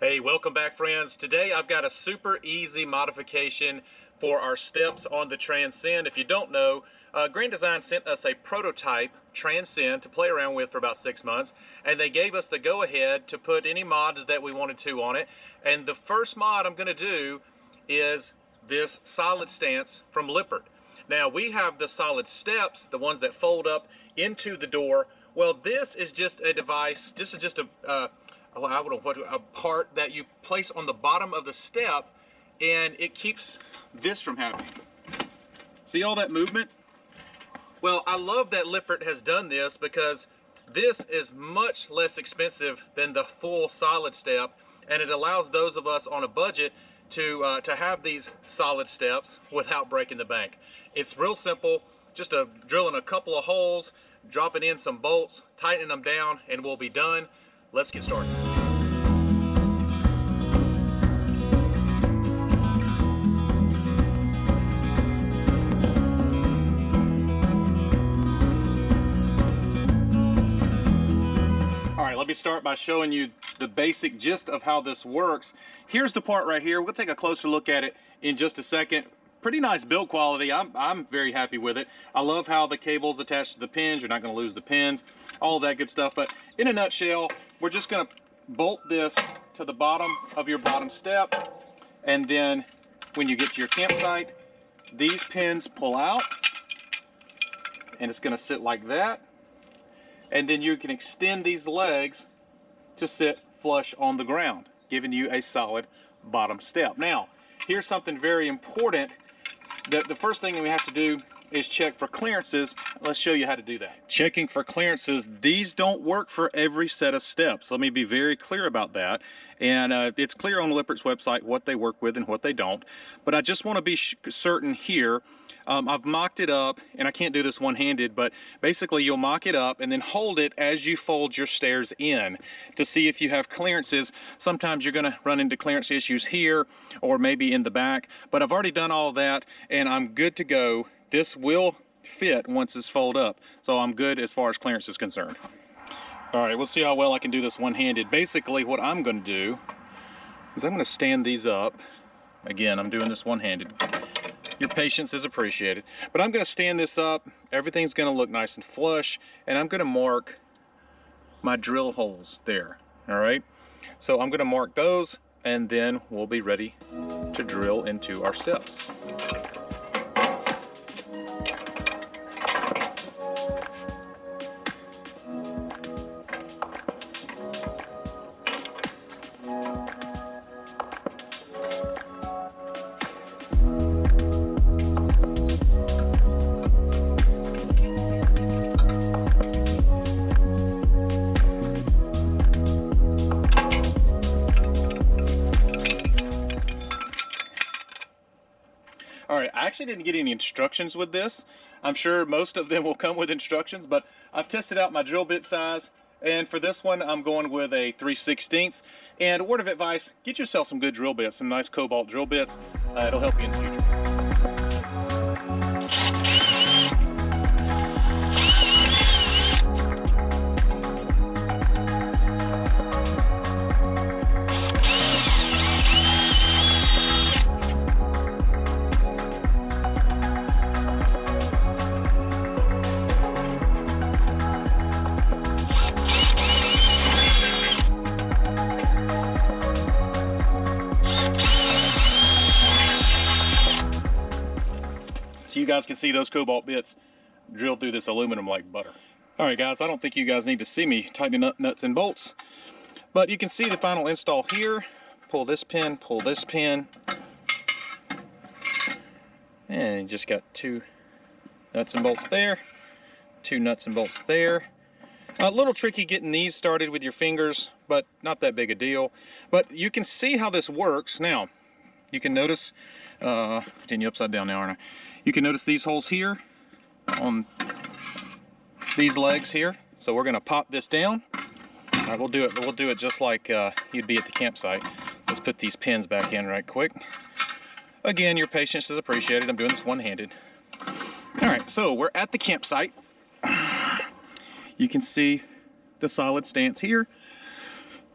Hey, welcome back friends. Today I've got a super easy modification for our steps on the Transcend. If you don't know, uh, Grand Design sent us a prototype Transcend to play around with for about six months, and they gave us the go-ahead to put any mods that we wanted to on it. And the first mod I'm going to do is this solid stance from Lippert. Now we have the solid steps, the ones that fold up into the door. Well, this is just a device, this is just a, uh, I don't know a part that you place on the bottom of the step and it keeps this from happening. See all that movement? Well, I love that Lippert has done this because this is much less expensive than the full solid step and it allows those of us on a budget to, uh, to have these solid steps without breaking the bank. It's real simple, just a, drilling a couple of holes, dropping in some bolts, tightening them down, and we'll be done. Let's get started. All right, let me start by showing you the basic gist of how this works. Here's the part right here. We'll take a closer look at it in just a second. Pretty nice build quality. I'm, I'm very happy with it. I love how the cable's attached to the pins. You're not going to lose the pins, all that good stuff. But in a nutshell, we're just going to bolt this to the bottom of your bottom step. And then when you get to your campsite, these pins pull out and it's going to sit like that and then you can extend these legs to sit flush on the ground, giving you a solid bottom step. Now, here's something very important. The, the first thing that we have to do is check for clearances. Let's show you how to do that. Checking for clearances, these don't work for every set of steps. Let me be very clear about that. And uh, it's clear on Lippert's website what they work with and what they don't. But I just want to be certain here. Um, I've mocked it up, and I can't do this one-handed, but basically you'll mock it up and then hold it as you fold your stairs in to see if you have clearances. Sometimes you're going to run into clearance issues here or maybe in the back, but I've already done all that and I'm good to go this will fit once it's folded up. So I'm good as far as clearance is concerned. All right, we'll see how well I can do this one-handed. Basically, what I'm gonna do is I'm gonna stand these up. Again, I'm doing this one-handed. Your patience is appreciated. But I'm gonna stand this up. Everything's gonna look nice and flush. And I'm gonna mark my drill holes there, all right? So I'm gonna mark those and then we'll be ready to drill into our steps. Actually didn't get any instructions with this. I'm sure most of them will come with instructions, but I've tested out my drill bit size. And for this one, I'm going with a 3 16 And word of advice, get yourself some good drill bits, some nice Cobalt drill bits. Uh, it'll help you in the future. You guys can see those cobalt bits drilled through this aluminum like butter. All right, guys, I don't think you guys need to see me tightening up nuts and bolts, but you can see the final install here. Pull this pin, pull this pin, and just got two nuts and bolts there, two nuts and bolts there. A little tricky getting these started with your fingers, but not that big a deal. But you can see how this works. Now, you can notice, uh, you upside down now, aren't I? You can notice these holes here on these legs here. So we're gonna pop this down. All right, we'll do it, we'll do it just like uh, you'd be at the campsite. Let's put these pins back in right quick. Again, your patience is appreciated. I'm doing this one-handed. All right, so we're at the campsite. You can see the solid stance here.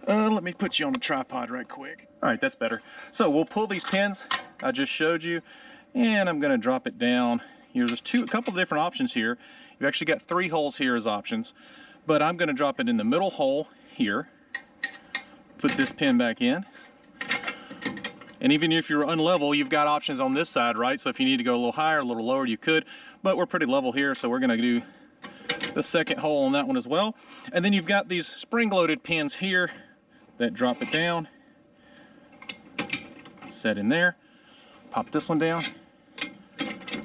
Uh, let me put you on a tripod right quick. All right, that's better. So we'll pull these pins I just showed you, and I'm gonna drop it down. Here, there's two, a couple of different options here. You've actually got three holes here as options, but I'm gonna drop it in the middle hole here. Put this pin back in. And even if you're unlevel, you've got options on this side, right? So if you need to go a little higher, a little lower, you could, but we're pretty level here, so we're gonna do the second hole on that one as well. And then you've got these spring-loaded pins here that drop it down, set in there, pop this one down,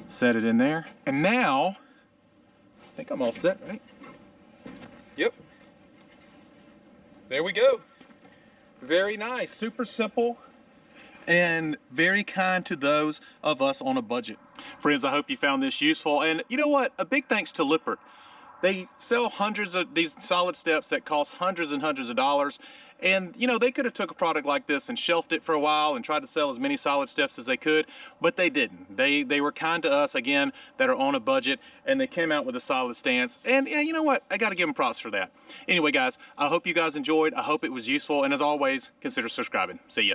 set it in there. And now, I think I'm all set, right? Yep. There we go. Very nice, super simple, and very kind to those of us on a budget. Friends, I hope you found this useful. And you know what? A big thanks to Lippert. They sell hundreds of these solid steps that cost hundreds and hundreds of dollars. And you know, they could have took a product like this and shelved it for a while and tried to sell as many solid steps as they could, but they didn't. They they were kind to us again that are on a budget and they came out with a solid stance. And yeah, you know what? I got to give them props for that. Anyway, guys, I hope you guys enjoyed. I hope it was useful. And as always, consider subscribing. See ya.